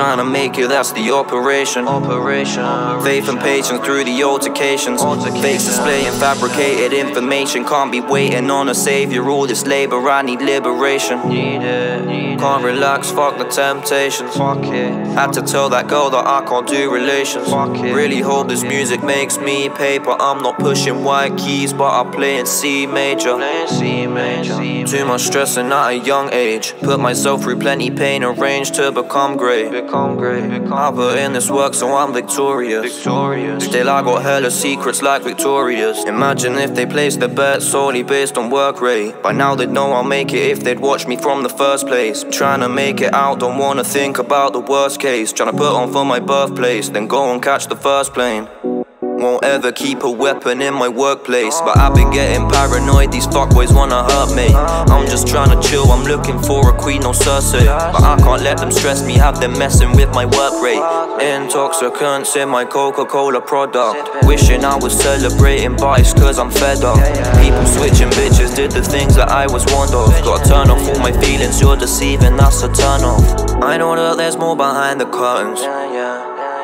trying to make it, that's the operation. Operation. Faith and patience through the altercations. Fakes displaying fabricated information. Can't be waiting on a savior. All this labor, I need liberation. Need it. Need Can't relax, fuck the temptations. Fuck it. Had to tell that girl that I can't do relations. Fuck it. Really hope this music makes me paper. I'm not pushing white keys, but I play in C major. Playing C major. Too much stressing at a young age. Put myself through plenty pain arranged to become great. Become great. I put in this work so I'm victorious. victorious. Still, I got hella secrets like Victoria's. Imagine if they placed the bet solely based on work rate. By now, they'd know I'll make it if they'd watch me from the first place. Trying to make it out, don't wanna think about the worst case. Trying to put on for my birthplace, then go and catch the first plane. Won't ever keep a weapon in my workplace. But I've been getting paranoid, these fuckboys wanna hurt me. I'm just trying to chill, I'm looking for a queen, no Cersei. But I can't let them stress me, have them messing with my work rate. Intoxicants in my Coca Cola product. Wishing I was celebrating bites, cause I'm fed up. People switching bitches, did the things that I was warned of. Gotta turn off all my feelings, you're deceiving, that's a turn off. I know that there's more behind the curtains.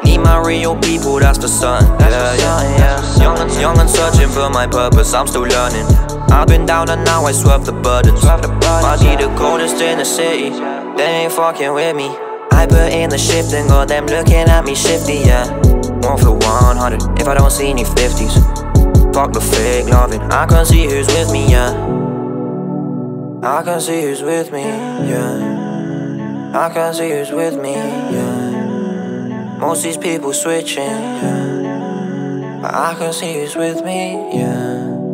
Need my real people, that's the sun. Yeah, yeah, yeah. Young and, young and searching for my purpose, I'm still learning. I've been down and now I swerve the burdens. Swerve the burdens, I be the coldest in the city. They ain't fucking with me. I put in the shift and got them looking at me shifty, yeah. One for 100 if I don't see any 50s. Fuck the fake loving, I can see who's with me, yeah. I can see who's with me, yeah. I can see who's with me, yeah. Most these people switching, yeah. But I can see who's with me, yeah.